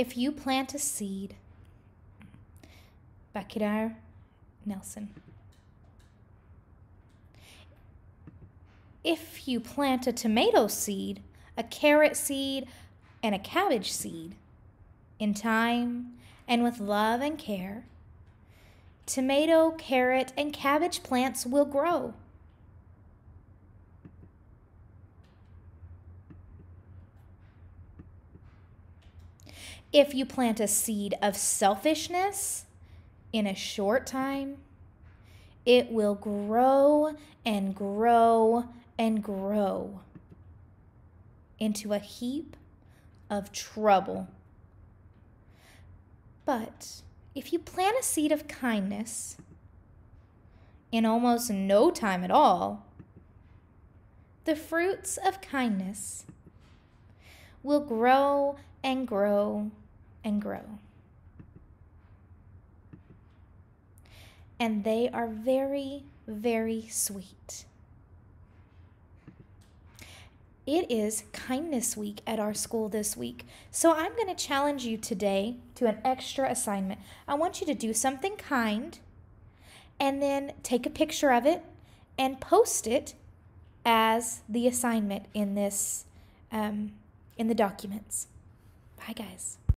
If you plant a seed, by Kadir Nelson. If you plant a tomato seed, a carrot seed, and a cabbage seed, in time and with love and care, tomato, carrot, and cabbage plants will grow. If you plant a seed of selfishness in a short time, it will grow and grow and grow into a heap of trouble. But if you plant a seed of kindness in almost no time at all, the fruits of kindness will grow and grow and grow. And they are very, very sweet. It is Kindness Week at our school this week. So I'm going to challenge you today to an extra assignment. I want you to do something kind and then take a picture of it and post it as the assignment in this um, in the documents. Bye guys.